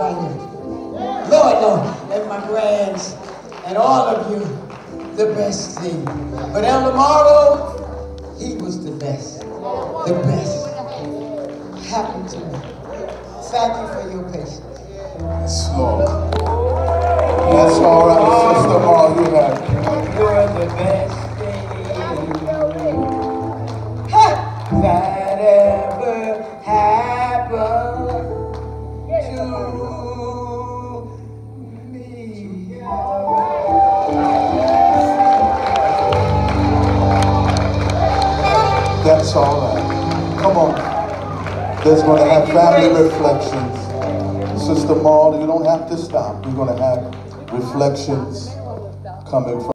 Lord, Lord, and my grands, and all of you, the best thing. But Elder Morrow, he was the best. The best. Happened to me. Thank you for your patience. Yes, Lord. That's all right, Sister Morrow, you have Come on. There's going to have family reflections. Sister Maul, you don't have to stop. We're going to have reflections coming from